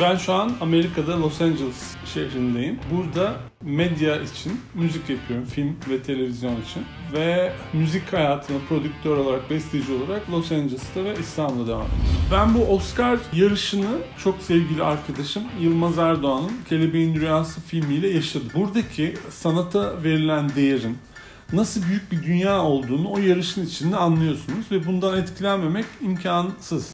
Ben şu an Amerika'da Los Angeles şehrindeyim. Burada medya için müzik yapıyorum. Film ve televizyon için. Ve müzik hayatına prodüktör olarak, besteci olarak Los Angeles'ta ve İstanbul'da devam ediyorum. Ben bu Oscar yarışını çok sevgili arkadaşım Yılmaz Erdoğan'ın Kelebeğin Rüyası filmiyle yaşadım. Buradaki sanata verilen değerin, nasıl büyük bir dünya olduğunu o yarışın içinde anlıyorsunuz ve bundan etkilenmemek imkansız.